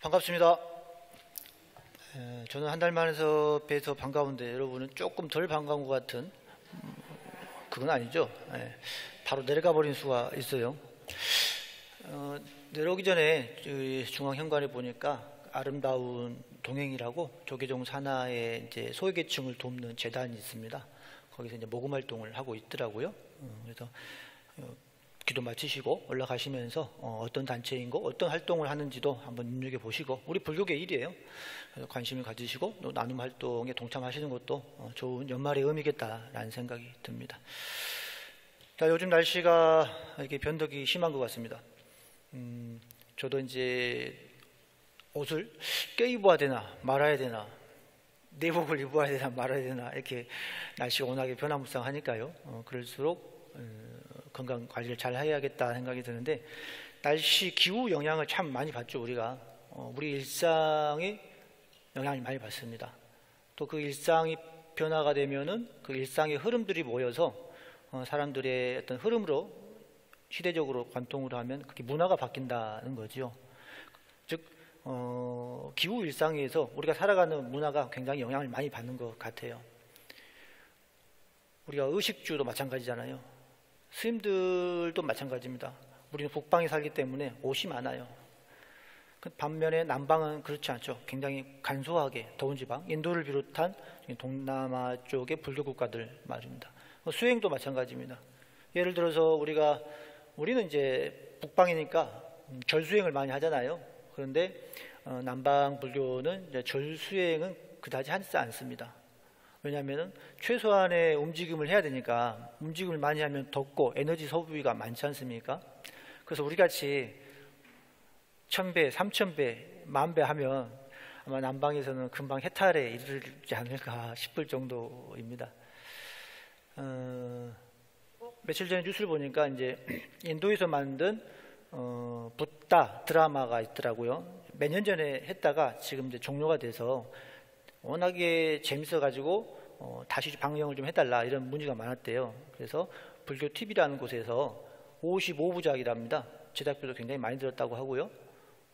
반갑습니다. 에, 저는 한 달 만에서 뵈서 반가운데 여러분은 조금 덜 반가운 것 같은 음, 그건 아니죠. 에, 바로 내려가 버린 수가 있어요. 어, 내려오기 전에 저희 중앙 현관에 보니까 아름다운 동행이라고 조계종 산하의 이제 소외계층을 돕는 재단이 있습니다. 거기서 이제 모금 활동을 하고 있더라고요. 어, 그래서 어, 기도 마치시고 올라가시면서 어, 떤 단체인고 어떤 활동을 하는지도 한번 눈여겨 보시고 우리 불교계 일이에요. 관심을 가지시고 또 나눔 활동에 동참하시는 것도 어, 좋은 연말의 의미겠다라는 생각이 듭니다. 자, 요즘 날씨가 이렇게 변덕이 심한 것 같습니다. 음, 저도 이제 옷을 껴입어야 되나 말아야 되나 내복을 입어야 되나 말아야 되나 이렇게 날씨가 워낙에 변화무쌍하니까요. 어, 그럴수록 어, 건강 관리를 잘 해야겠다 생각이 드는데 날씨 기후 영향을 참 많이 받죠 우리가 어, 우리 일상에 영향을 많이 받습니다. 또 그 일상이 변화가 되면은 그 일상의 흐름들이 모여서 어, 사람들의 어떤 흐름으로 시대적으로 관통으로 하면 그게 문화가 바뀐다는 거죠. 즉 어, 기후 일상에서 우리가 살아가는 문화가 굉장히 영향을 많이 받는 것 같아요. 우리가 의식주도 마찬가지잖아요. 스님들도 마찬가지입니다. 우리는 북방에 살기 때문에 옷이 많아요. 그 반면에 남방은 그렇지 않죠. 굉장히 간소하게 더운 지방, 인도를 비롯한 동남아 쪽의 불교 국가들 말입니다. 뭐 수행도 마찬가지입니다. 예를 들어서 우리가 우리는 이제 북방이니까 절수행을 많이 하잖아요. 그런데 어, 남방 불교는 절수행은 그다지 하지 않습니다. 왜냐하면 최소한의 움직임을 해야 되니까 움직임을 많이 하면 덥고 에너지 소비가 많지 않습니까? 그래서 우리 같이 천배, 삼천배, 만배 하면 아마 남방에서는 금방 해탈에 이르지 않을까 싶을 정도입니다. 어, 며칠 전에 뉴스를 보니까 이제 인도에서 만든 어, 붓다 드라마가 있더라고요. 몇 년 전에 했다가 지금 이제 종료가 돼서 워낙에 재밌어가지고 어, 다시 방영을 좀 해달라 이런 문의가 많았대요. 그래서 불교 TV라는 곳에서 55부작이랍니다. 제작비도 굉장히 많이 들었다고 하고요.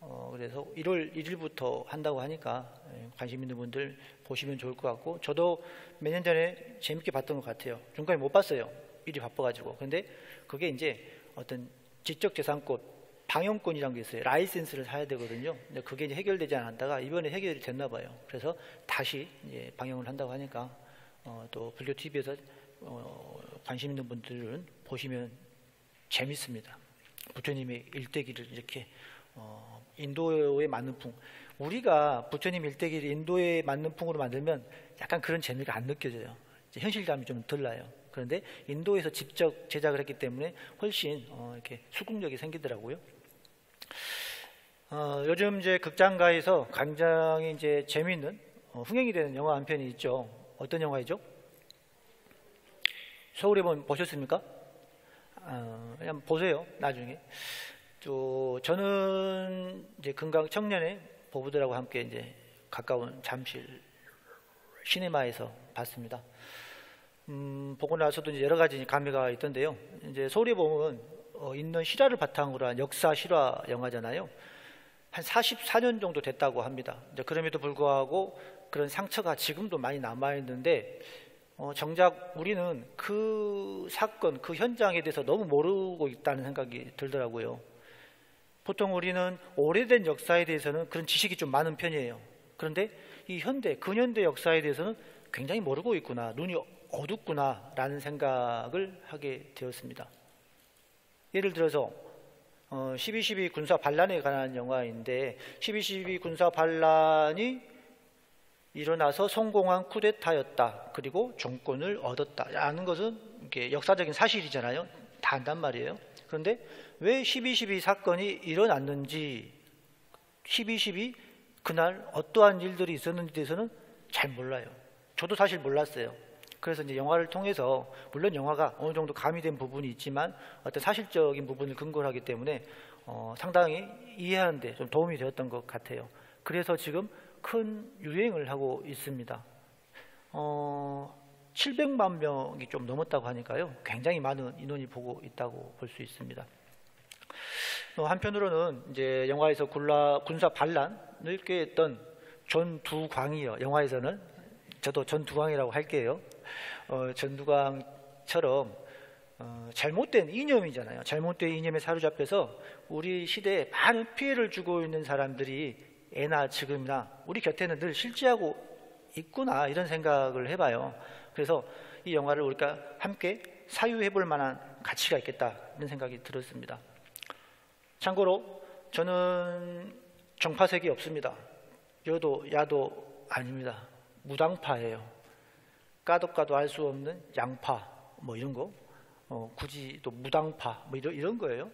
어, 그래서 1월 1일부터 한다고 하니까 예, 관심 있는 분들 보시면 좋을 것 같고 저도 몇 년 전에 재밌게 봤던 것 같아요. 중간에 못 봤어요. 일이 바빠가지고. 근데 그게 이제 어떤 지적재산권 방영권이라는 게 있어요. 라이센스를 사야 되거든요. 근데 그게 이제 해결되지 않았다가 이번에 해결이 됐나 봐요. 그래서 다시 이제 방영을 한다고 하니까 어, 또 불교 TV에서 어, 관심 있는 분들은 보시면 재밌습니다. 부처님의 일대기를 이렇게 어, 인도에 맞는 풍. 우리가 부처님 일대기를 인도에 맞는 풍으로 만들면 약간 그런 재미가 안 느껴져요. 현실감이 좀 덜 나요. 그런데 인도에서 직접 제작을 했기 때문에 훨씬 어, 이렇게 수긍력이 생기더라고요. 어, 요즘 이제 극장가에서 굉장히 이제 재미있는 어, 흥행이 되는 영화 한 편이 있죠. 어떤 영화이죠? 서울에 본 보셨습니까? 어, 그냥 보세요. 나중에. 또 저는 이제 금강 청년의 보부들하고 함께 이제 가까운 잠실 시네마에서 봤습니다. 음, 보고 나서도 여러 가지 감회가 있던데요. 이제 서울에 보면 어, 있는 실화를 바탕으로 한 역사 실화 영화잖아요. 한 44년 정도 됐다고 합니다. 그럼에도 불구하고 그런 상처가 지금도 많이 남아 있는데 어, 정작 우리는 그 사건, 그 현장에 대해서 너무 모르고 있다는 생각이 들더라고요. 보통 우리는 오래된 역사에 대해서는 그런 지식이 좀 많은 편이에요. 그런데 이 현대, 근현대 역사에 대해서는 굉장히 모르고 있구나, 눈이 어둡구나라는 생각을 하게 되었습니다. 예를 들어서 어, 12.12 군사 반란에 관한 영화인데 12.12 군사 반란이 일어나서 성공한 쿠데타였다. 그리고 정권을 얻었다. 라는 것은 이게 역사적인 사실이잖아요. 다 안단 말이에요. 그런데 왜 12.12 사건이 일어났는지 12.12 그날 어떠한 일들이 있었는지에 대해서는 잘 몰라요. 저도 사실 몰랐어요. 그래서 이제 영화를 통해서 물론 영화가 어느 정도 가미된 부분이 있지만 어떤 사실적인 부분을 근거로 하기 때문에 어, 상당히 이해하는데 좀 도움이 되었던 것 같아요. 그래서 지금 큰 유행을 하고 있습니다. 어, 700만 명이 좀 넘었다고 하니까요. 굉장히 많은 인원이 보고 있다고 볼 수 있습니다. 한편으로는 이제 영화에서 군라, 군사 반란 늙게했던 전두광이요. 영화에서는 저도 전두광이라고 할게요. 어, 전두광처럼 어, 잘못된 이념이잖아요. 잘못된 이념에 사로잡혀서 우리 시대에 많은 피해를 주고 있는 사람들이 애나 지금이나 우리 곁에는 늘 실제하고 있구나 이런 생각을 해봐요. 그래서 이 영화를 우리가 함께 사유해 볼 만한 가치가 있겠다 이런 생각이 들었습니다. 참고로 저는 정파색이 없습니다. 여도 야도 아닙니다. 무당파예요. 까도 까도 알 수 없는 양파 뭐 이런 거 어, 굳이 또 무당파 뭐 이런, 이런 거예요.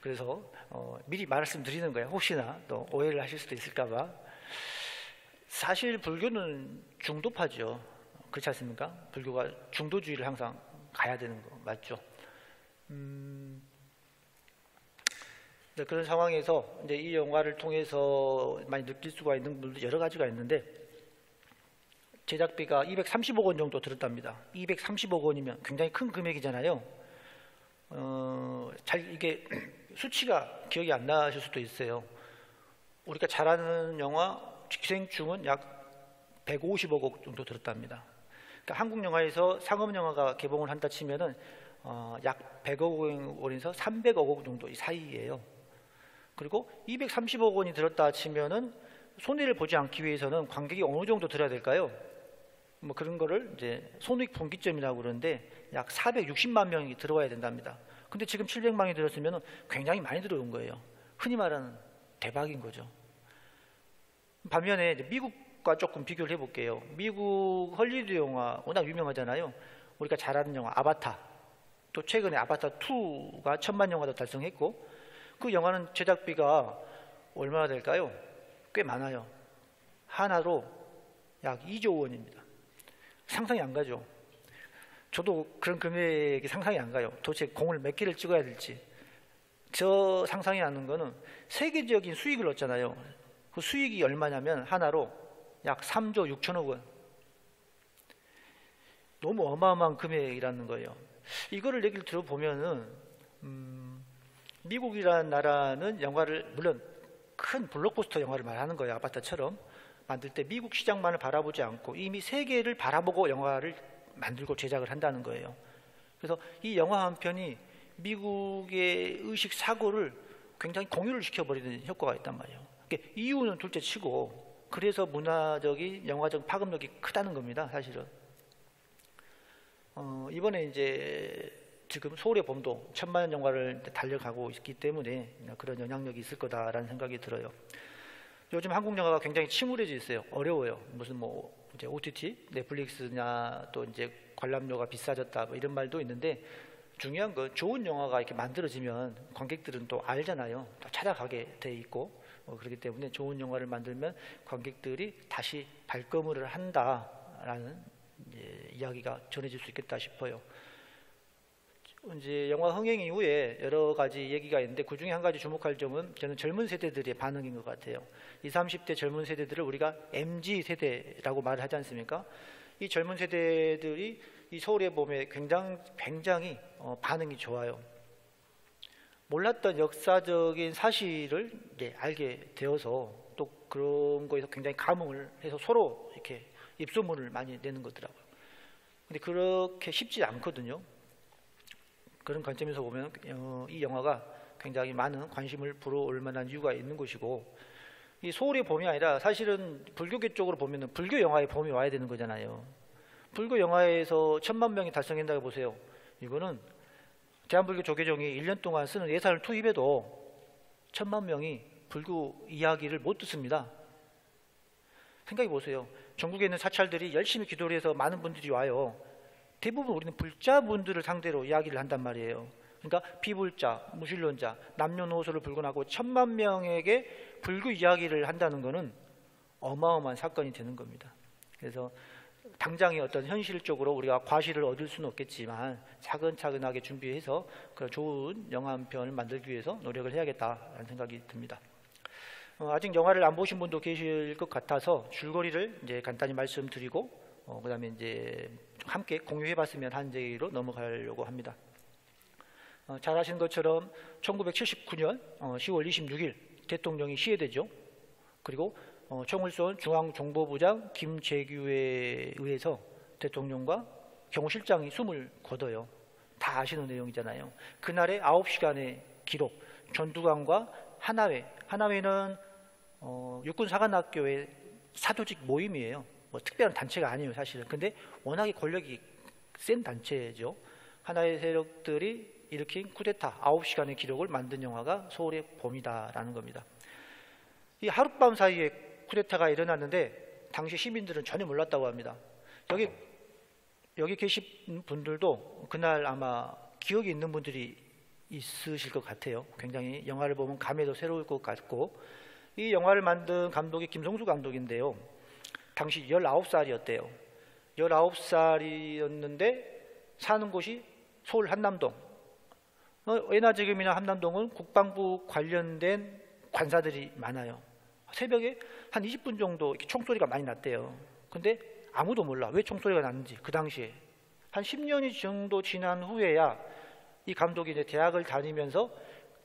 그래서 어, 미리 말씀드리는 거예요. 혹시나 또 오해를 하실 수도 있을까 봐. 사실 불교는 중도파죠. 그렇지 않습니까? 불교가 중도주의를 항상 가야 되는 거 맞죠? 음, 네, 그런 상황에서 이제 이 영화를 통해서 많이 느낄 수가 있는 여러 가지가 있는데 제작비가 230억 원 정도 들었답니다. 230억 원이면 굉장히 큰 금액이잖아요. 어, 잘 이게 수치가 기억이 안 나실 수도 있어요. 우리가 잘 아는 영화 기생충은 약 150억 원 정도 들었답니다. 그러니까 한국 영화에서 상업 영화가 개봉을 한다 치면은 어, 약 100억 원에서 300억 원 정도 사이예요. 그리고 230억 원이 들었다 치면은 손해를 보지 않기 위해서는 관객이 어느 정도 들어야 될까요? 뭐 그런 거를 이제 손익 분기점이라고 그러는데 약 460만 명이 들어와야 된답니다. 근데 지금 700만이 들었으면 굉장히 많이 들어온 거예요. 흔히 말하는 대박인 거죠. 반면에 미국과 조금 비교를 해볼게요. 미국 헐리우드 영화 워낙 유명하잖아요. 우리가 잘 아는 영화 아바타. 또 최근에 아바타 2가 천만 영화도 달성했고 그 영화는 제작비가 얼마나 될까요? 꽤 많아요. 하나로 약 2조 원입니다. 상상이 안 가죠. 저도 그런 금액이 상상이 안 가요. 도대체 공을 몇 개를 찍어야 될지. 저 상상이 나는 거는 세계적인 수익을 얻잖아요. 그 수익이 얼마냐면 하나로 약 3조 6천억 원. 너무 어마어마한 금액이라는 거예요. 이거를 얘기를 들어보면은 음, 미국이라는 나라는 영화를 물론 큰 블록버스터 영화를 말하는 거예요. 아바타처럼 만들 때 미국 시장만을 바라보지 않고 이미 세계를 바라보고 영화를 만들고 제작을 한다는 거예요. 그래서 이 영화 한 편이 미국의 의식 사고를 굉장히 공유를 시켜버리는 효과가 있단 말이에요. 그러니까 이유는 둘째 치고 그래서 문화적인 영화적 파급력이 크다는 겁니다. 사실은 어, 이번에 이제 지금 서울의 봄도 천만 영화를 달려가고 있기 때문에 그런 영향력이 있을 거다라는 생각이 들어요. 요즘 한국 영화가 굉장히 침울해져 있어요. 어려워요. 무슨 뭐 이제 OTT, 넷플릭스냐 또 이제 관람료가 비싸졌다 뭐 이런 말도 있는데 중요한 건 좋은 영화가 이렇게 만들어지면 관객들은 또 알잖아요. 또 찾아가게 돼 있고 어, 그렇기 때문에 좋은 영화를 만들면 관객들이 다시 발걸음을 한다라는 이야기가 전해질 수 있겠다 싶어요. 이제 영화 흥행 이후에 여러 가지 얘기가 있는데 그 중에 한 가지 주목할 점은 저는 젊은 세대들의 반응인 것 같아요. 20, 30대 젊은 세대들을 우리가 MG 세대라고 말을 하지 않습니까? 이 젊은 세대들이 이 서울의 봄에 굉장히, 굉장히 어, 반응이 좋아요. 몰랐던 역사적인 사실을 알게 되어서 또 그런 거에서 굉장히 감흥을 해서 서로 이렇게 입소문을 많이 내는 거더라고요. 근데 그렇게 쉽지 않거든요. 그런 관점에서 보면 어, 이 영화가 굉장히 많은 관심을 불어올 만한 이유가 있는 것이고 이 소울의 봄이 아니라 사실은 불교계 쪽으로 보면 불교 영화의 봄이 와야 되는 거잖아요. 불교 영화에서 천만 명이 달성한다고 보세요. 이거는 대한불교 조계종이 1년 동안 쓰는 예산을 투입해도 천만 명이 불교 이야기를 못 듣습니다. 생각해 보세요. 전국에 있는 사찰들이 열심히 기도를 해서 많은 분들이 와요. 대부분 우리는 불자분들을 상대로 이야기를 한단 말이에요. 그러니까 비불자, 무신론자, 남녀노소를 불문하고 천만 명에게 불교 이야기를 한다는 것은 어마어마한 사건이 되는 겁니다. 그래서 당장의 어떤 현실적으로 우리가 과실을 얻을 수는 없겠지만 차근차근하게 준비해서 그 좋은 영화 한 편을 만들기 위해서 노력을 해야겠다라는 생각이 듭니다. 어, 아직 영화를 안 보신 분도 계실 것 같아서 줄거리를 이제 간단히 말씀드리고 어, 그다음에 이제 함께 공유해 봤으면 하는 얘기로 넘어가려고 합니다. 어, 잘 아시는 것처럼 1979년 어, 10월 26일 대통령이 시해되죠. 그리고 어, 총을 쏜 중앙정보부장 김재규에 의해서 대통령과 경호실장이 숨을 거둬요. 다 아시는 내용이잖아요. 그날의 9시간의 기록, 전두광과 하나회, 하나회는 어, 육군사관학교의 사조직 모임이에요. 뭐 특별한 단체가 아니에요, 사실은. 근데 워낙에 권력이 센 단체죠. 하나의 세력들이 일으킨 쿠데타 9시간의 기록을 만든 영화가 서울의 봄이다라는 겁니다. 이 하룻밤 사이에 쿠데타가 일어났는데 당시 시민들은 전혀 몰랐다고 합니다. 여기 여기 계신 분들도 그날 아마 기억이 있는 분들이 있으실 것 같아요. 굉장히 영화를 보면 감회도 새로울 것 같고 이 영화를 만든 감독이 김성수 감독인데요. 당시 19살이었대요. 19살이었는데 사는 곳이 서울 한남동. 어, 예나 지금이나 한남동은 국방부 관련된 관사들이 많아요. 새벽에 한 20분 정도 총소리가 많이 났대요. 근데 아무도 몰라. 왜 총소리가 났는지 그 당시에. 한 10년이 정도 지난 후에야 이 감독이 이제 대학을 다니면서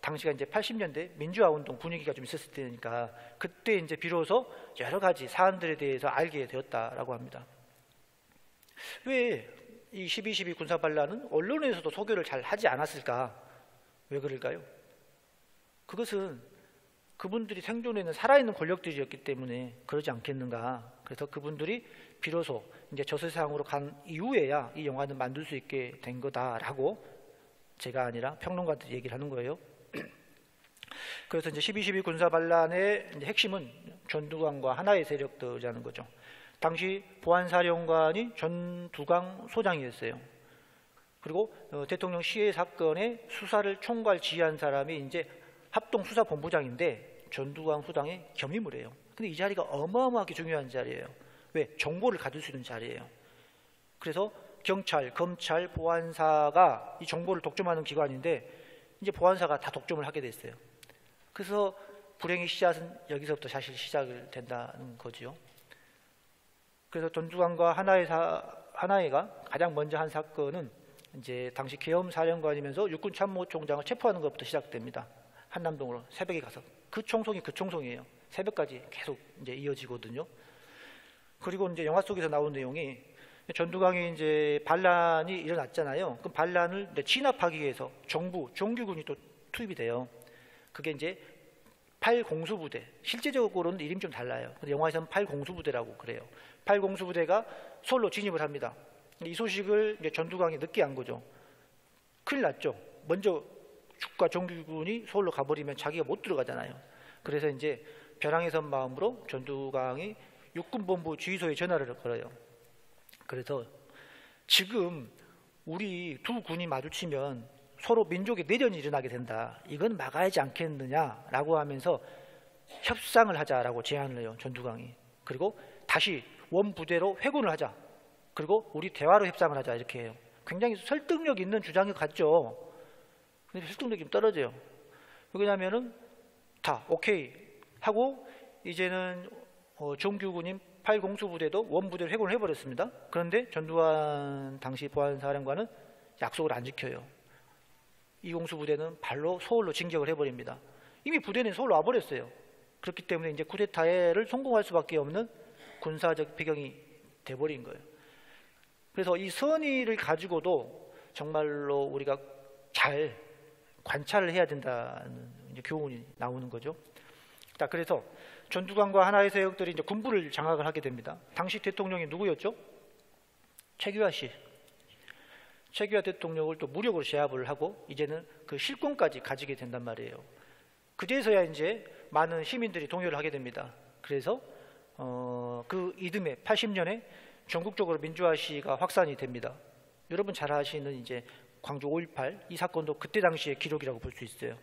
당시가 이제 80년대 민주화 운동 분위기가 좀 있었을 때니까 그때 이제 비로소 여러 가지 사안들에 대해서 알게 되었다라고 합니다. 왜 이 12.12 군사 반란은 언론에서도 소개를 잘 하지 않았을까? 왜 그럴까요? 그것은 그분들이 생존에는 살아있는 권력들이었기 때문에 그러지 않겠는가. 그래서 그분들이 비로소 이제 저 세상으로 간 이후에야 이 영화는 만들 수 있게 된 거다라고 제가 아니라 평론가들이 얘기를 하는 거예요. 그래서 이제 12.12 군사 반란의 핵심은 전두광과 하나의 세력들이라는 거죠. 당시 보안사령관이 전두광 소장이었어요. 그리고 어, 대통령 시해 사건의 수사를 총괄 지휘한 사람이 이제 합동수사본부장인데 전두광 소장의 겸임을 해요. 근데 이 자리가 어마어마하게 중요한 자리예요. 왜? 정보를 가질 수 있는 자리예요. 그래서 경찰, 검찰, 보안사가 이 정보를 독점하는 기관인데 이제 보안사가 다 독점을 하게 됐어요. 그래서 불행의 씨앗은 여기서부터 사실 시작을 된다는 거지요. 그래서 전두광과 하나의 사, 하나의가 가장 먼저 한 사건은 이제 당시 계엄 사령관이면서 육군 참모총장을 체포하는 것부터 시작됩니다. 한남동으로 새벽에 가서 그 총송이 그 총송이에요. 새벽까지 계속 이제 이어지거든요. 그리고 이제 영화 속에서 나온 내용이 전두광이 이제 반란이 일어났잖아요. 그 반란을 진압하기 위해서 정부, 종규군이 또 투입이 돼요. 그게 이제 팔공수부대. 실제적으로는 이름이 좀 달라요. 영화에서는 팔공수부대라고 그래요. 팔공수부대가 서울로 진입을 합니다. 이 소식을 이제 전두광이 늦게 한 거죠. 큰일 났죠. 먼저 축과 정규군이 서울로 가버리면 자기가 못 들어가잖아요. 그래서 이제 벼랑에 선 마음으로 전두광이 육군본부 주의소에 전화를 걸어요. 그래서 지금 우리 두 군이 마주치면 서로 민족의 내전이 일어나게 된다. 이건 막아야지 않겠느냐라고 하면서 협상을 하자라고 제안을 해요. 전두광이. 그리고 다시 원 부대로 회군을 하자. 그리고 우리 대화로 협상을 하자 이렇게 해요. 굉장히 설득력 있는 주장이 같죠. 근데 설득력이 좀 떨어져요. 왜냐하면은 다 오케이 하고 이제는 어, 정규군인 8공수부대도 원부대를 회군을 해버렸습니다. 그런데 전두환 당시 보안사령관은 약속을 안 지켜요. 이공수 부대는 발로 서울로 진격을 해버립니다. 이미 부대는 서울로 와버렸어요. 그렇기 때문에 이제 쿠데타를 성공할 수밖에 없는 군사적 배경이 돼버린 거예요. 그래서 이 선의를 가지고도 정말로 우리가 잘 관찰을 해야 된다는 교훈이 나오는 거죠. 자, 그래서 전두광과 하나의 세력들이 이제 군부를 장악을 하게 됩니다. 당시 대통령이 누구였죠? 최규하 씨. 최규하 대통령을 또 무력으로 제압을 하고 이제는 그 실권까지 가지게 된단 말이에요. 그제서야 이제 많은 시민들이 동요를 하게 됩니다. 그래서 어, 그 이듬해 80년에 전국적으로 민주화 시가 확산이 됩니다. 여러분 잘 아시는 이제 광주 5.18 이 사건도 그때 당시의 기록이라고 볼 수 있어요.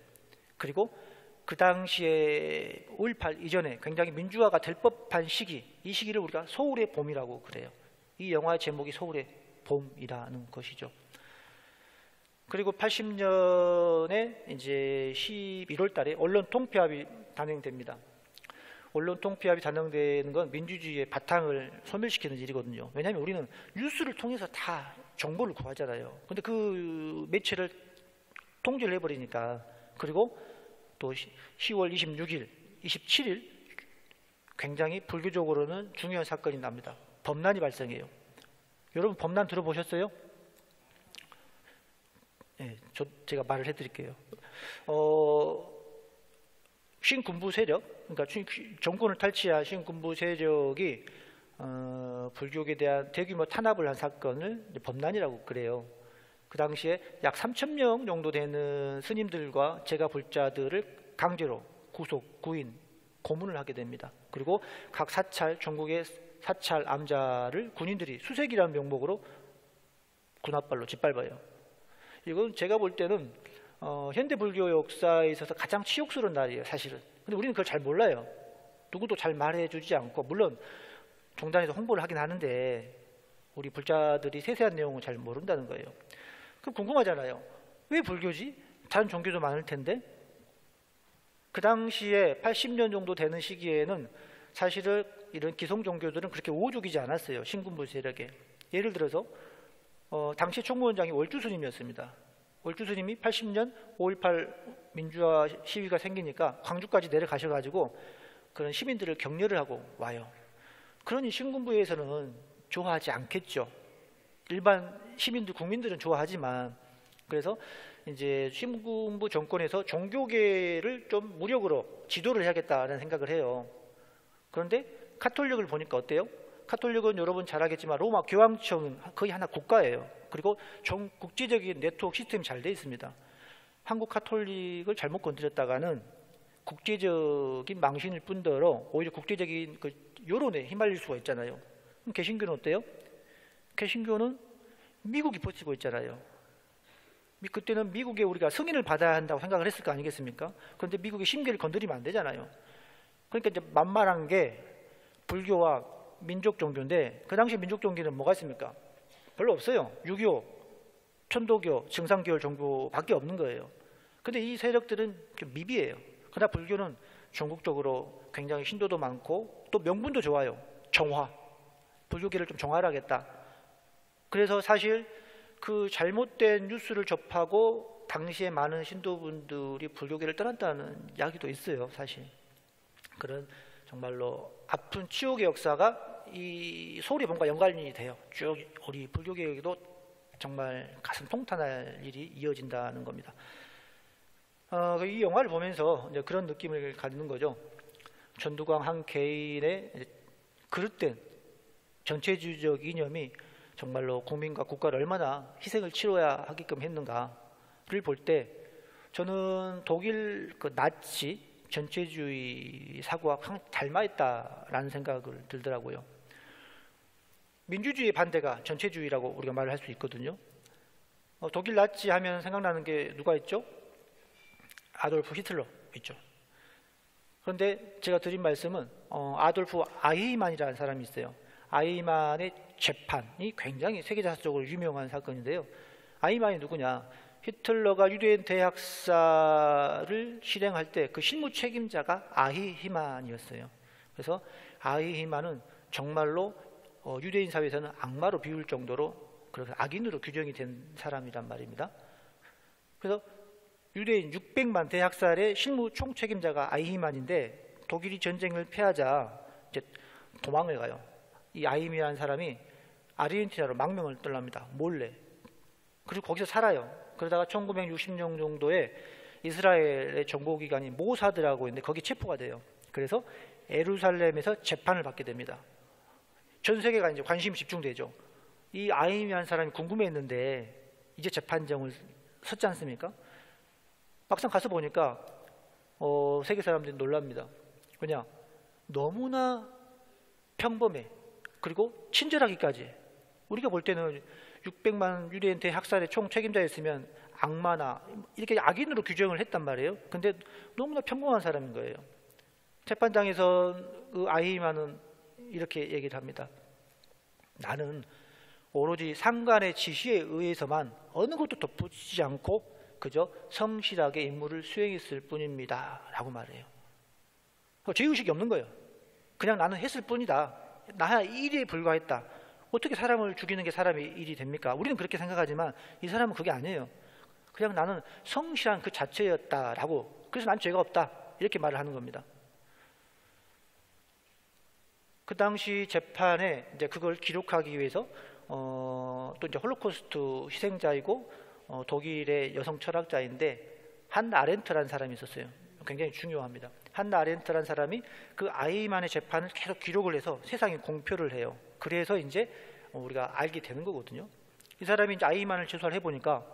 그리고 그 당시에 5.18 이전에 굉장히 민주화가 될 법한 시기 이 시기를 우리가 서울의 봄이라고 그래요. 이 영화의 제목이 서울의 봄이라는 것이죠. 그리고 80년에 이제 11월 달에 언론 통폐합이 단행됩니다. 언론 통폐합이 단행되는 건 민주주의의 바탕을 소멸시키는 일이거든요. 왜냐하면 우리는 뉴스를 통해서 다 정보를 구하잖아요. 근데 그 매체를 통제를 해버리니까 그리고 또 10월 26일, 27일 굉장히 불교적으로는 중요한 사건이 납니다. 범난이 발생해요. 여러분 범난 들어보셨어요? 네, 저, 제가 말을 해드릴게요. 어, 신군부 세력, 그러니까 정권을 탈취한 신군부 세력이 어, 불교에 대한 대규모 탄압을 한 사건을 범난이라고 그래요. 그 당시에 약 3천 명 정도 되는 스님들과 제가 불자들을 강제로 구속, 구인, 고문을 하게 됩니다. 그리고 각 사찰, 전국의 사찰 암자를 군인들이 수색이라는 명목으로 군합발로 짓밟아요. 이건 제가 볼 때는 어, 현대 불교 역사에 있어서 가장 치욕스러운 날이에요, 사실은. 근데 우리는 그걸 잘 몰라요. 누구도 잘 말해주지 않고, 물론 종단에서 홍보를 하긴 하는데 우리 불자들이 세세한 내용을 잘 모른다는 거예요. 그 궁금하잖아요. 왜 불교지? 다른 종교도 많을 텐데. 그 당시에 80년 정도 되는 시기에는 사실은 이런 기성 종교들은 그렇게 우호적이지 않았어요. 신군부 세력에. 예를 들어서 어, 당시 총무원장이 월주 스님이었습니다. 월주 스님이 80년 5.18 민주화 시위가 생기니까 광주까지 내려가셔가지고 그런 시민들을 격려를 하고 와요. 그러니 신군부에서는 좋아하지 않겠죠. 일반 시민들, 국민들은 좋아하지만 그래서 이제 신군부 정권에서 종교계를 좀 무력으로 지도를 해야겠다는 생각을 해요. 그런데 카톨릭을 보니까 어때요? 카톨릭은 여러분 잘 알겠지만 로마 교황청은 거의 하나 국가예요. 그리고 전 국제적인 네트워크 시스템이 잘 돼 있습니다. 한국 카톨릭을 잘못 건드렸다가는 국제적인 망신일 뿐더러 오히려 국제적인 그 여론에 휘말릴 수가 있잖아요. 그럼 개신교는 어때요? 개신교는 미국이 버티고 있잖아요. 그때는 미국에 우리가 승인을 받아야 한다고 생각을 했을 거 아니겠습니까? 그런데 미국의 심계를 건드리면 안 되잖아요. 그러니까 이제 만만한 게 불교와 민족 종교인데 그 당시 민족 종교는 뭐가 있습니까? 별로 없어요. 유교, 천도교, 증상계열 종교밖에 없는 거예요. 근데 이 세력들은 좀 미비해요. 그러나 불교는 전국적으로 굉장히 신도도 많고 또 명분도 좋아요. 정화. 불교계를 좀 정화하겠다. 그래서 사실 그 잘못된 뉴스를 접하고 당시에 많은 신도분들이 불교계를 떠났다는 이야기도 있어요. 사실. 그런 정말로 아픈 치욕의 역사가 이 서울의 뭔가 연관이 돼요. 쭉 우리 불교계에도 정말 가슴 통탄할 일이 이어진다는 겁니다. 어, 이 영화를 보면서 그런 느낌을 갖는 거죠. 전두광 한 개인의 그릇된 전체주의적 이념이 정말로 국민과 국가를 얼마나 희생을 치러야 하게끔 했는가를 볼 때 저는 독일 그 나치 전체주의 사고와 닮아있다라는 생각을 들더라고요. 민주주의 반대가 전체주의라고 우리가 말을 할 수 있거든요. 어, 독일 나치 하면 생각나는 게 누가 있죠? 아돌프 히틀러 있죠. 그런데 제가 드린 말씀은 어, 아돌프 아이만이라는 사람이 있어요. 아이만의 재판이 굉장히 세계사적으로 유명한 사건인데요. 아이만이 누구냐? 히틀러가 유대인 대학사를 실행할 때 그 실무 책임자가 아히히만이었어요. 그래서 아히히만은 정말로 어, 유대인 사회에서는 악마로 비울 정도로 그렇게 악인으로 규정이 된 사람이란 말입니다. 그래서 유대인 600만 대학살의 실무 총책임자가 아히히만인데 독일이 전쟁을 패하자 이제 도망을 가요. 이 아히히만이라는 사람이 아르헨티나로 망명을 떠납니다. 몰래. 그리고 거기서 살아요. 그러다가 1960년 정도에 이스라엘의 정보기관인 모사드라고 있는데 거기 체포가 돼요. 그래서 에루살렘에서 재판을 받게 됩니다. 전 세계가 이제 관심이 집중되죠. 이 아이미한 사람이 궁금했는데 이제 재판정을 섰지 않습니까? 막상 가서 보니까 어, 세계 사람들이 놀랍니다. 그냥 너무나 평범해. 그리고 친절하기까지. 우리가 볼 때는 600만 유대인 대 학살의 총 책임자였으면 악마나 이렇게 악인으로 규정을 했단 말이에요. 근데 너무나 평범한 사람인 거예요. 재판장에서 그 아이만은 이렇게 얘기를 합니다. 나는 오로지 상관의 지시에 의해서만 어느 것도 덧붙이지 않고 그저 성실하게 임무를 수행했을 뿐입니다. 라고 말해요. 죄의식이 없는 거예요. 그냥 나는 했을 뿐이다. 나야 일에 불과했다. 어떻게 사람을 죽이는 게 사람의 일이 됩니까? 우리는 그렇게 생각하지만 이 사람은 그게 아니에요. 그냥 나는 성실한 그 자체였다라고 그래서 난 죄가 없다 이렇게 말을 하는 겁니다. 그 당시 재판에 이제 그걸 기록하기 위해서 어, 또 이제 홀로코스트 희생자이고 어, 독일의 여성 철학자인데 한 아렌트라는 사람이 있었어요. 굉장히 중요합니다. 한 아렌트라는 사람이 그 아이만의 재판을 계속 기록을 해서 세상에 공표를 해요. 그래서 이제 우리가 알게 되는 거거든요. 이 사람이 이제 아이만을 재수를 해보니까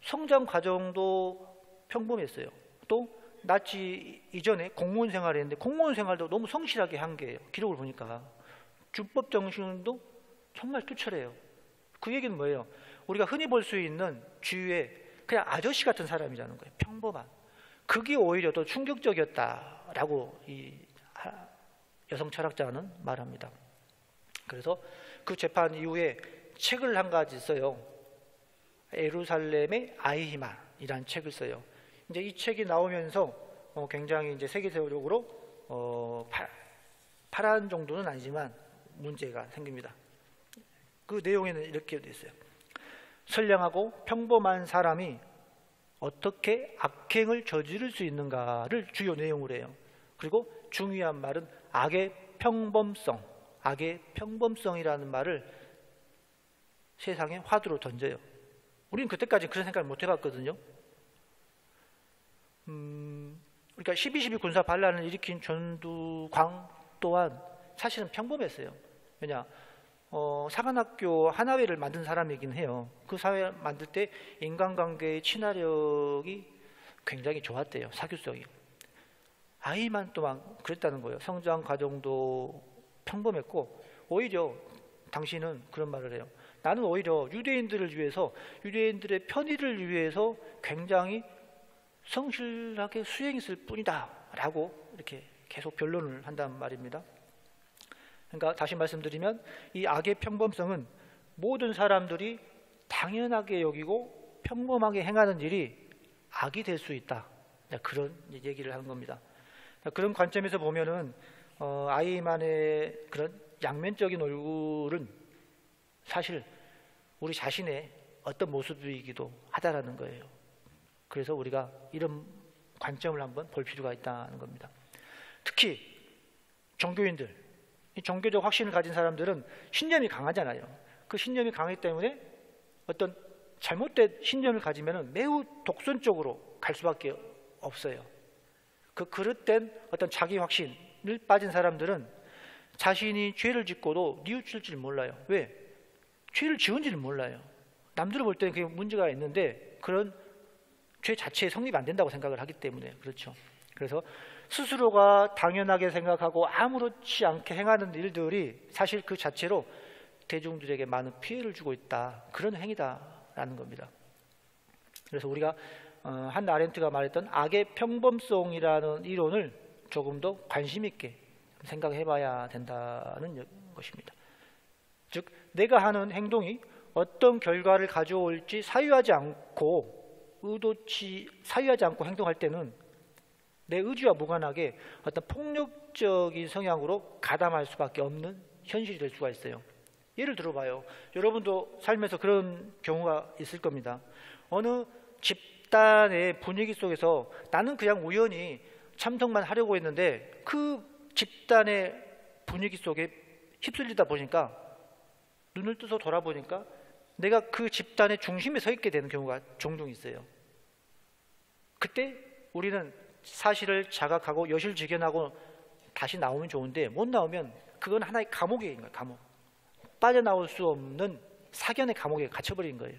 성장 과정도 평범했어요. 또 나치 이전에 공무원 생활을 했는데 공무원 생활도 너무 성실하게 한 게예요. 기록을 보니까 주법 정신도 정말 투철해요. 그 얘기는 뭐예요? 우리가 흔히 볼 수 있는 주위에 그냥 아저씨 같은 사람이라는 거예요. 평범한. 그게 오히려 더 충격적이었다라고 이 여성 철학자는 말합니다. 그래서 그 재판 이후에 책을 한 가지 써요. 에루살렘의 아이히만이라는 책을 써요. 이제 이 책이 나오면서 어 굉장히 이제 세계적으로 어 파, 파란 정도는 아니지만 문제가 생깁니다. 그 내용에는 이렇게 되어 있어요. 선량하고 평범한 사람이 어떻게 악행을 저지를 수 있는가를 주요 내용으로 해요. 그리고 중요한 말은 악의 평범성, 악의 평범성이라는 말을 세상에 화두로 던져요. 우리는 그때까지 그런 생각을 못 해봤거든요. 음, 그러니까 12.12 군사 반란을 일으킨 전두광 또한 사실은 평범했어요. 왜냐, 어, 사관학교 하나회를 만든 사람이긴 해요. 그 사회 만들 때 인간관계의 친화력이 굉장히 좋았대요. 사교성이. 아이만 또만 그랬다는 거예요. 성장 과정도 평범했고 오히려 당신은 그런 말을 해요. 나는 오히려 유대인들을 위해서 유대인들의 편의를 위해서 굉장히 성실하게 수행했을 뿐이다 라고 이렇게 계속 변론을 한단 말입니다. 그러니까 다시 말씀드리면 이 악의 평범성은 모든 사람들이 당연하게 여기고 평범하게 행하는 일이 악이 될 수 있다. 그런 얘기를 하는 겁니다. 그런 관점에서 보면은 어, 아이만의 그런 양면적인 얼굴은 사실 우리 자신의 어떤 모습이기도 하다라는 거예요. 그래서 우리가 이런 관점을 한번 볼 필요가 있다는 겁니다. 특히 종교인들, 종교적 확신을 가진 사람들은 신념이 강하잖아요. 그 신념이 강하기 때문에 어떤 잘못된 신념을 가지면 매우 독선적으로 갈 수밖에 없어요. 그 그릇된 어떤 자기 확신을 빠진 사람들은 자신이 죄를 짓고도 뉘우칠 줄 몰라요. 왜? 죄를 지은지를 몰라요. 남들을 볼 때는 그게 문제가 있는데 그런 죄 자체에 성립이 안 된다고 생각을 하기 때문에 그렇죠. 그래서 스스로가 당연하게 생각하고 아무렇지 않게 행하는 일들이 사실 그 자체로 대중들에게 많은 피해를 주고 있다. 그런 행위다라는 겁니다. 그래서 우리가 어, 한 아렌트가 말했던 악의 평범성이라는 이론을 조금 더 관심 있게 생각해 봐야 된다는 것입니다. 즉, 내가 하는 행동이 어떤 결과를 가져올지 사유하지 않고 의도치 사유하지 않고 행동할 때는 내 의지와 무관하게 어떤 폭력적인 성향으로 가담할 수밖에 없는 현실이 될 수가 있어요. 예를 들어봐요. 여러분도 살면서 그런 경우가 있을 겁니다. 어느 집단의 분위기 속에서 나는 그냥 우연히 참석만 하려고 했는데 그 집단의 분위기 속에 휩쓸리다 보니까 눈을 뜨서 돌아보니까 내가 그 집단의 중심에 서 있게 되는 경우가 종종 있어요. 그때 우리는 사실을 자각하고 여실직연하고 다시 나오면 좋은데 못 나오면 그건 하나의 감옥인 거예요. 감옥. 빠져나올 수 없는 사견의 감옥에 갇혀버린 거예요.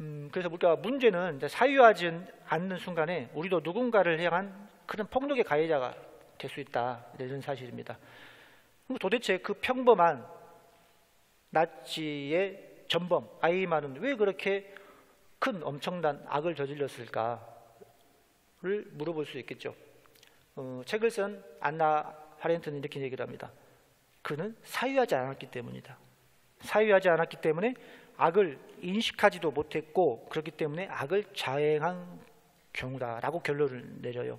음, 그래서 우리가 문제는 사유하지 않는 순간에 우리도 누군가를 향한 그런 폭력의 가해자가 될 수 있다 이런 사실입니다. 도대체 그 평범한 나치의 전범 아이만은 왜 그렇게 큰 엄청난 악을 저질렀을까를 물어볼 수 있겠죠. 어, 책을 쓴 안나 하렌트는 이렇게 얘기를 합니다. 그는 사유하지 않았기 때문이다. 사유하지 않았기 때문에 악을 인식하지도 못했고 그렇기 때문에 악을 자행한 경우다라고 결론을 내려요.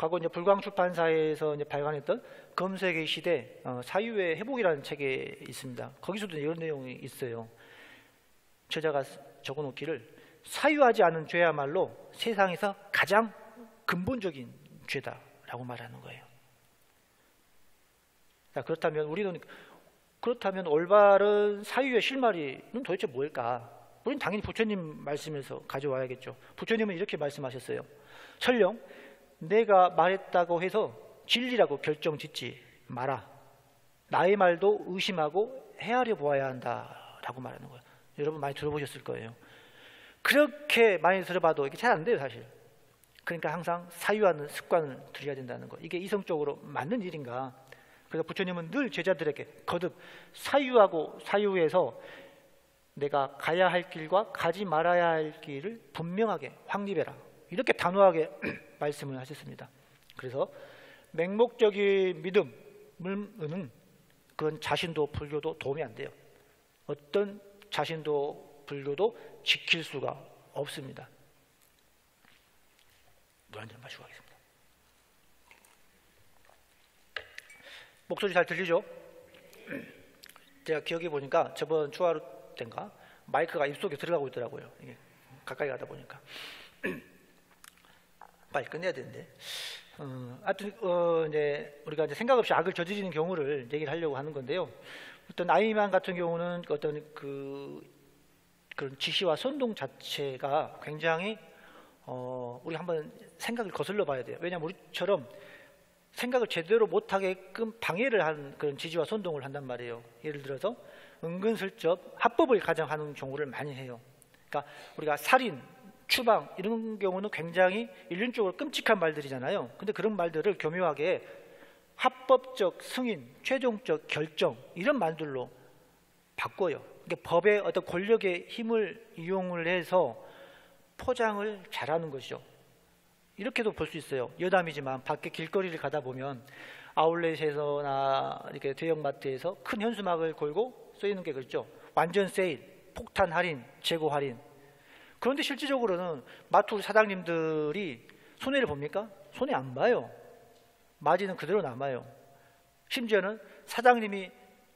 과거 이제 불광 출판사에서 이제 발간했던 검색의 시대 어, 사유의 회복이라는 책에 있습니다. 거기서도 이런 내용이 있어요. 저자가 적어놓기를 사유하지 않은 죄야말로 세상에서 가장 근본적인 죄다 라고 말하는 거예요. 자, 그렇다면 우리는 그렇다면 올바른 사유의 실마리는 도대체 뭘까? 우리는 당연히 부처님 말씀에서 가져와야겠죠. 부처님은 이렇게 말씀하셨어요. 설령 내가 말했다고 해서 진리라고 결정 짓지 마라. 나의 말도 의심하고 헤아려 보아야 한다라고 말하는 거예요. 여러분 많이 들어보셨을 거예요. 그렇게 많이 들어봐도 이게 잘 안 돼요, 사실. 그러니까 항상 사유하는 습관을 들여야 된다는 거. 이게 이성적으로 맞는 일인가? 그래서 부처님은 늘 제자들에게 거듭 사유하고 사유에서 내가 가야 할 길과 가지 말아야 할 길을 분명하게 확립해라. 이렇게 단호하게 말씀을 하셨습니다. 그래서 맹목적인 믿음은 그건 자신도 불교도 도움이 안 돼요. 어떤 자신도 불교도 지킬 수가 없습니다. 물한잔 마시고 가겠습니다. 목소리 잘 들리죠? 제가 기억해 보니까 저번 주하루 때인가 마이크가 입속에 들어가고 있더라고요. 가까이 가다 보니까 빨리 끝내야 되는데. 어, 하여튼 어, 이제 우리가 이제 생각 없이 악을 저지르는 경우를 얘기를 하려고 하는 건데요. 어떤 아이만 같은 경우는 어떤 그 그런 지시와 선동 자체가 굉장히 어, 우리 한번 생각을 거슬러 봐야 돼요. 왜냐하면 우리처럼 생각을 제대로 못하게끔 방해를 한 그런 지지와 선동을 한단 말이에요. 예를 들어서 은근슬쩍 합법을 가정하는 경우를 많이 해요. 그러니까 우리가 살인, 추방 이런 경우는 굉장히 일륜적으로 끔찍한 말들이잖아요. 근데 그런 말들을 교묘하게 합법적 승인, 최종적 결정 이런 말들로 바꿔요. 그러니까 법의 어떤 권력의 힘을 이용을 해서 포장을 잘하는 것이죠. 이렇게도 볼 수 있어요. 여담이지만 밖에 길거리를 가다 보면 아울렛에서나 이렇게 대형마트에서 큰 현수막을 걸고 써 있는 게 그렇죠. 완전 세일, 폭탄 할인, 재고 할인. 그런데 실질적으로는 마트 사장님들이 손해를 봅니까? 손해 안 봐요. 마진은 그대로 남아요. 심지어는 사장님이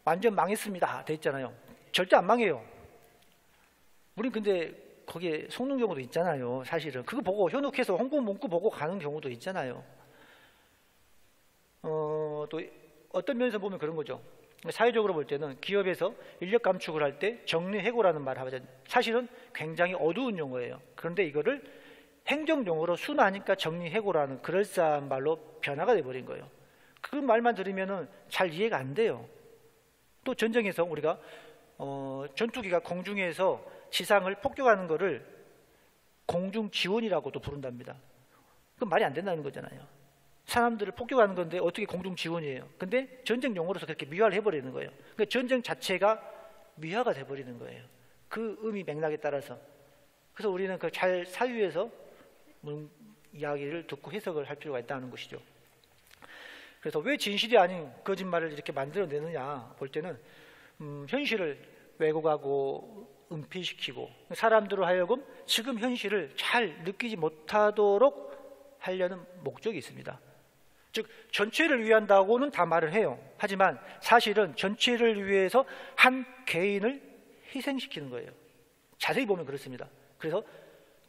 완전 망했습니다. 돼 있잖아요. 절대 안 망해요. 우린 근데 거기에 속는 경우도 있잖아요. 사실은 그거 보고 현혹해서 홍보 문구 보고 가는 경우도 있잖아요. 어, 또 어떤 면에서 보면 그런 거죠. 사회적으로 볼 때는 기업에서 인력 감축을 할 때 정리해고라는 말을 하죠. 사실은 굉장히 어두운 용어예요. 그런데 이거를 행정 용어로 순화하니까 정리해고라는 그럴싸한 말로 변화가 돼버린 거예요. 그 말만 들으면은 잘 이해가 안 돼요. 또 전쟁에서 우리가 어, 전투기가 공중에서 지상을 폭격하는 것을 공중 지원이라고도 부른답니다. 그 말이 안 된다는 거잖아요. 사람들을 폭격하는 건데 어떻게 공중 지원이에요? 근데 전쟁 용어로서 그렇게 미화를 해버리는 거예요. 그러니까 전쟁 자체가 미화가 돼버리는 거예요. 그 의미 맥락에 따라서. 그래서 우리는 그 잘 사유해서 이야기를 듣고 해석을 할 필요가 있다는 것이죠. 그래서 왜 진실이 아닌 거짓말을 이렇게 만들어내느냐 볼 때는 음, 현실을 왜곡하고 은폐시키고 사람들을 하여금 지금 현실을 잘 느끼지 못하도록 하려는 목적이 있습니다. 즉 전체를 위한다고는 다 말을 해요. 하지만 사실은 전체를 위해서 한 개인을 희생시키는 거예요. 자세히 보면 그렇습니다. 그래서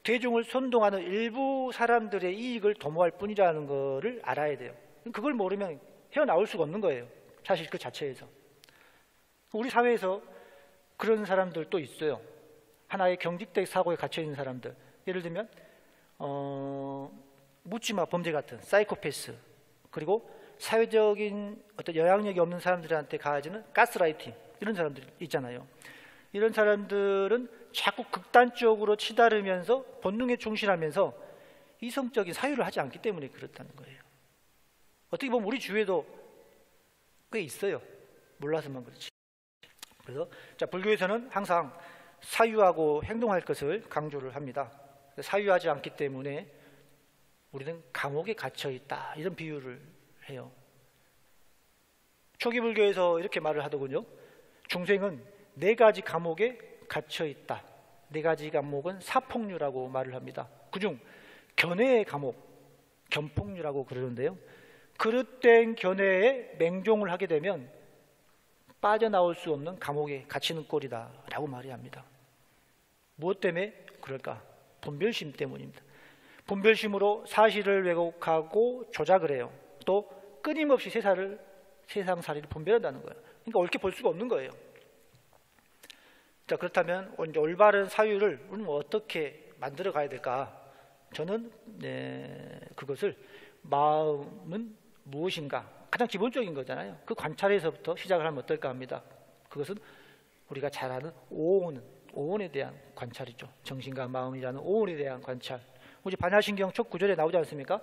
대중을 선동하는 일부 사람들의 이익을 도모할 뿐이라는 것을 알아야 돼요. 그걸 모르면 헤어나올 수가 없는 거예요. 사실 그 자체에서. 우리 사회에서 그런 사람들도 있어요. 하나의 경직된 사고에 갇혀 있는 사람들. 예를 들면 어, 묻지마 범죄 같은 사이코패스 그리고 사회적인 어떤 영향력이 없는 사람들한테 가해지는 가스라이팅 이런 사람들 있잖아요. 이런 사람들은 자꾸 극단적으로 치다르면서 본능에 충실하면서 이성적인 사유를 하지 않기 때문에 그렇다는 거예요. 어떻게 보면 우리 주위에도 꽤 있어요. 몰라서만 그렇지. 그래서 자 불교에서는 항상 사유하고 행동할 것을 강조를 합니다. 사유하지 않기 때문에 우리는 감옥에 갇혀 있다 이런 비유를 해요. 초기 불교에서 이렇게 말을 하더군요. 중생은 네 가지 감옥에 갇혀 있다. 네 가지 감옥은 사폭류라고 말을 합니다. 그중 견해의 감옥, 견폭류라고 그러는데요. 그릇된 견해에 맹종을 하게 되면 빠져나올 수 없는 감옥에 갇히는 꼴이다 라고 말이 합니다. 무엇 때문에 그럴까? 분별심 때문입니다. 분별심으로 사실을 왜곡하고 조작을 해요. 또 끊임없이 세상을 세상살이를 분별한다는 거예요. 그러니까 옳게 볼 수가 없는 거예요. 자 그렇다면 올바른 사유를 우리는 어떻게 만들어 가야 될까? 저는 네, 그것을 마음은 무엇인가 가장 기본적인 거잖아요. 그 관찰에서부터 시작을 하면 어떨까 합니다. 그것은 우리가 잘 아는 오온, 오온에 대한 관찰이죠. 정신과 마음이라는 오온에 대한 관찰. 우리 반야신경 첫 구절에 나오지 않습니까?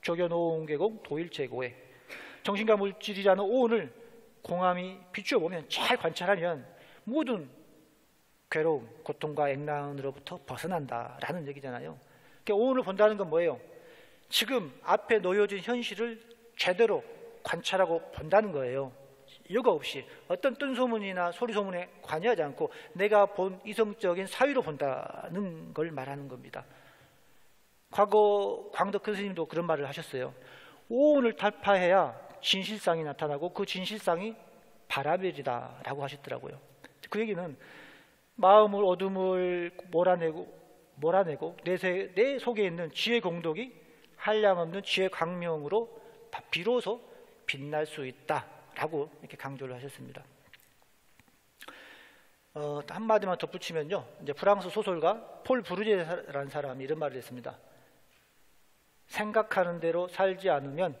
조견오온 계공 도일체고에 정신과 물질이라는 오온을 공함이 비추어 보면 잘 관찰하면 모든 괴로움, 고통과 액란으로부터 벗어난다라는 얘기잖아요. 그러니까 오온을 본다는 건 뭐예요? 지금 앞에 놓여진 현실을 제대로 관찰하고 본다는 거예요. 여과 없이 어떤 뜬소문이나 소리소문에 관여하지 않고 내가 본 이성적인 사유로 본다는 걸 말하는 겁니다. 과거 광덕 큰 스님도 그런 말을 하셨어요. 오온을 탈파해야 진실상이 나타나고 그 진실상이 바라별이다라고 하셨더라고요. 그 얘기는 마음을 어둠을 몰아내고 몰아내고 내, 세, 내 속에 있는 지혜 공덕이 한량없는 지혜 광명으로 비로소 빛날 수 있다라고 이렇게 강조를 하셨습니다. 어, 한마디만 덧붙이면요, 이제 프랑스 소설가 폴 브루제라는 사람이 이런 말을 했습니다. 생각하는 대로 살지 않으면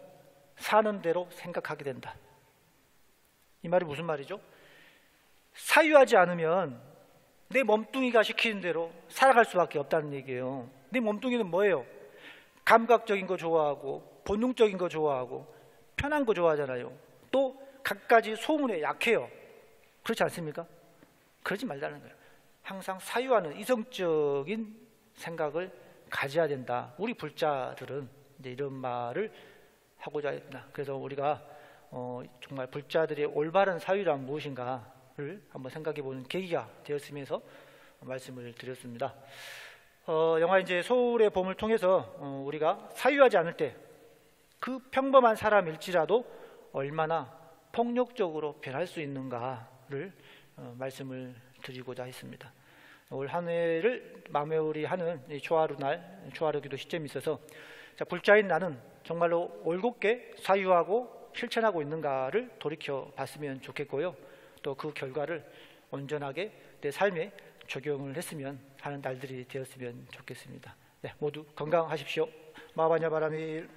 사는 대로 생각하게 된다. 이 말이 무슨 말이죠? 사유하지 않으면 내 몸뚱이가 시키는 대로 살아갈 수밖에 없다는 얘기예요. 내 몸뚱이는 뭐예요? 감각적인 거 좋아하고 본능적인 거 좋아하고 편한 거 좋아하잖아요. 또 갖가지 소문에 약해요. 그렇지 않습니까? 그러지 말라는 거예요. 항상 사유하는 이성적인 생각을 가져야 된다. 우리 불자들은 이제 이런 말을 하고자 했다. 그래서 우리가 어, 정말 불자들의 올바른 사유란 무엇인가를 한번 생각해 보는 계기가 되었으면서 말씀을 드렸습니다. 어, 영화 이제 소울의 봄을 통해서 어, 우리가 사유하지 않을 때 그 평범한 사람일지라도 얼마나 폭력적으로 변할 수 있는가를 어, 말씀을 드리고자 했습니다. 올 한 해를 마무리 하는 초하루 날, 초하루 기도 시점이 있어서 자, 불자인 나는 정말로 올곧게 사유하고 실천하고 있는가를 돌이켜 봤으면 좋겠고요. 또 그 결과를 온전하게 내 삶에 적용을 했으면 하는 날들이 되었으면 좋겠습니다. 네, 모두 건강하십시오. 마바냐 바라밀.